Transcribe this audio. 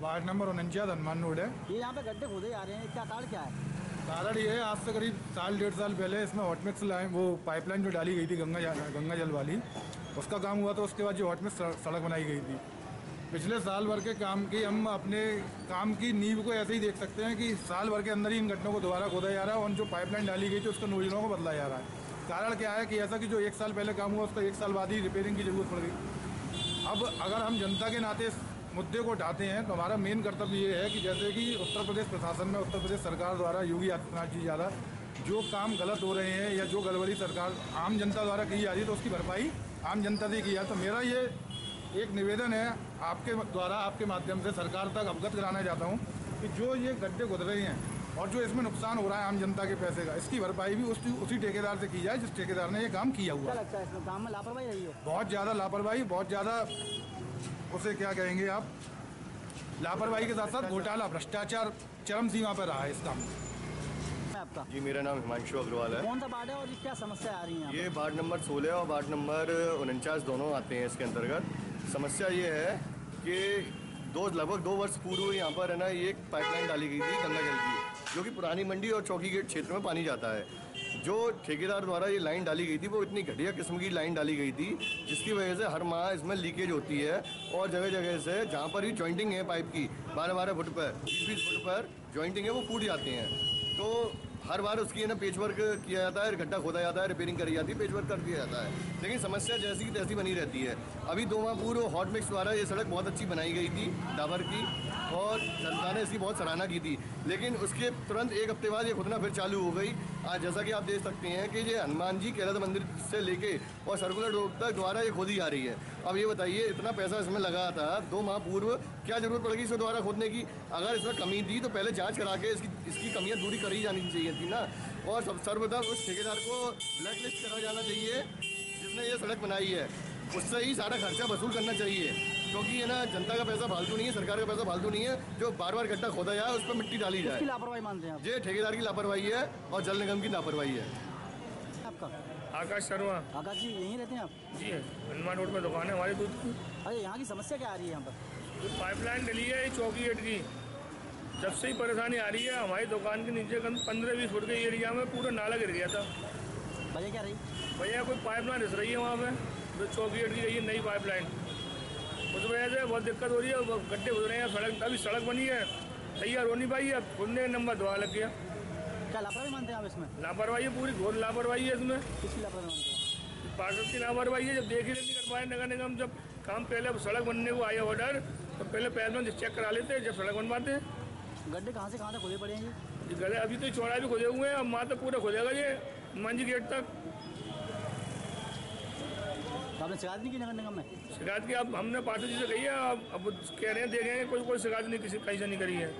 Ward number उनचास Hanuman road है ये यहाँ पे गड्ढे खोदे जा रहे हैं क्या कारण क्या है? कारण ये है आज से करीब साल डेढ़ साल पहले इसमें हॉटमिक्स लाइन वो पाइपलाइन जो डाली गई थी गंगा जल- गंगा जल वाली उसका काम हुआ था उसके बाद जो हॉटमिक्स सड़क बनाई गई थी। पिछले साल भर के काम की हम अपने काम की नींव को ऐसे ही देख सकते हैं कि साल भर के अंदर ही इन घटनों को दोबारा खोदा जा रहा है और जो पाइपलाइन डाली गई थी उसका नोजलों को बदला जा रहा है। कारण क्या है कि ऐसा कि जो एक साल पहले काम हुआ उसका एक साल बाद ही रिपेयरिंग की ज़रूरत पड़ गई। अब अगर हम जनता के नाते मुद्दे को उठाते हैं तो हमारा मेन कर्तव्य ये है कि जैसे कि उत्तर प्रदेश प्रशासन में उत्तर प्रदेश सरकार द्वारा योगी आदित्यनाथ जी द्वारा जो काम गलत हो रहे हैं या जो गड़बड़ी सरकार आम जनता द्वारा की जा रही है तो उसकी भरपाई आम जनता से की जाए तो मेरा ये एक निवेदन है आपके द्वारा आपके माध्यम से सरकार तक अवगत कराना चाहता हूँ कि जो ये गड्ढे खुद रहे हैं और जो इसमें नुकसान हो रहा है आम जनता के पैसे का इसकी भरपाई भी उसी उसी ठेकेदार से की जाए जिस ठेकेदार ने ये काम किया हुआ है। है? बहुत ज़्यादा लापरवाही बहुत ज़्यादा उसे क्या कहेंगे आप? लापरवाही के साथ साथ घोटाला भ्रष्टाचार चरम सीमा पर रहा है इस काम आपका? जी मेरा नाम हिमांशु अग्रवाल है। कौन सा वार्ड है और ये क्या समस्या आ रही है ये वार्ड नंबर 16 और वार्ड नंबर उनचास दोनों आते हैं इसके अंतर्गत। समस्या ये है कि दो लगभग दो वर्ष पूर्व यहाँ पर है ना ये एक पाइपलाइन डाली गई थी गंगा जल की जो कि पुरानी मंडी और चौकी गेट क्षेत्र में पानी जाता है। जो ठेकेदार द्वारा ये लाइन डाली गई थी, वो इतनी घटिया किस्म की लाइन डाली गई थी, जिसकी वजह से हर माह इसमें लीकेज होती है और जगह जगह से जहाँ पर भी ज्वाइंटिंग है पाइप की बारह बारह फुट पर बीस बीस फुट पर ज्वाइंटिंग है, वो फूट जाते हैं। तो हर बार उसकी, है ना पेच वर्क किया जाता है गड्ढा खोदा जाता है रिपेयरिंग करी जाती है पेच वर्क कर दिया जाता है। लेकिन समस्या जैसी की तैसी बनी रहती है। अभी दो माह पूर्व हॉट मिक्स द्वारा ये सड़क बहुत अच्छी बनाई गई थी, डाबर की, और जनता ने इसकी बहुत सराहना की थी। लेकिन उसके तुरंत एक हफ़्ते बाद ये खुदना फिर चालू हो गई। आज जैसा कि आप देख सकते हैं कि ये हनुमान जी केरला मंदिर से लेके और सर्कुलर रोड तक द्वारा ये खोदी जा रही है। अब ये बताइए, इतना पैसा इसमें लगा था, दो माह पूर्व क्या ज़रूरत पड़ेगी इसे द्वारा खोदने की? अगर इसमें कमी थी तो पहले जाँच करा के इसकी इसकी कमियाँ दूरी करी जानी चाहिए थी ना। और सब सर्वप्रथम उस ठेकेदार को ब्लैक लिस्ट करा जाना चाहिए जिसने ये सड़क बनाई है। उससे ही सारा खर्चा वसूल करना चाहिए। क्योंकि ये ना जनता का पैसा फालतू नहीं है सरकार का पैसा फालतू नहीं है जो बार बार गड्ढा खोदा जाए उस पर मिट्टी डाली जाए। लापरवाही मानते हैं आप? ये ठेकेदार की लापरवाही है और जल निगम की लापरवाही है। आपका? आकाश शर्मा। आकाश जी यहीं रहते हैं आप? जी हनुमान रोड में दुकान है हमारी दूध की। अरे यहाँ की समस्या क्या आ रही है यहाँ पर? पाइपलाइन डली है ये चौकी गेट की। जब से ही परेशानी आ रही है हमारी दुकान के नीचे कम पंद्रह बीस फुट के एरिया में पूरा नाला गिर गया था। भैया क्या रही? भैया कोई पाइपलाइन रिस रही है वहाँ पे? जो चौकी गेट की गई है नई पाइपलाइन। उस वजह से बहुत दिक्कत हो रही है गड्ढे हो रहे हैं सड़क अभी सड़क बनी है तैयार हो नहीं पाई है खुदने नंबर दवा लग गया क्या लापरवाही मानते हैं आप इसमें? लापरवाही है पूरी घोर लापरवाही है इसमें। किसकी लापरवाही मानते हैं? पार्षद की लापरवाही है जब देख ही नहीं कर पाए नगर निगम जब काम पहले सड़क बनने को आया ऑर्डर तो पहले पैदल चेक करा लेते हैं जब सड़क बनवाते हैं। गड्ढे कहाँ से कहाँ तक खोदे पड़े हैं ये? ये अभी तो चौड़ा भी खोदे हुए हैं अब माँ तो पूरा खोदेगा ये मंजी गेट तक। तो आपने शिकायत नहीं की नगर निगम में? शिकायत की अब हमने पार्षद जी से कही है अब कह रहे हैं देखेंगे कोई कोई शिकायत नहीं, किसी कहीं से नहीं करी है।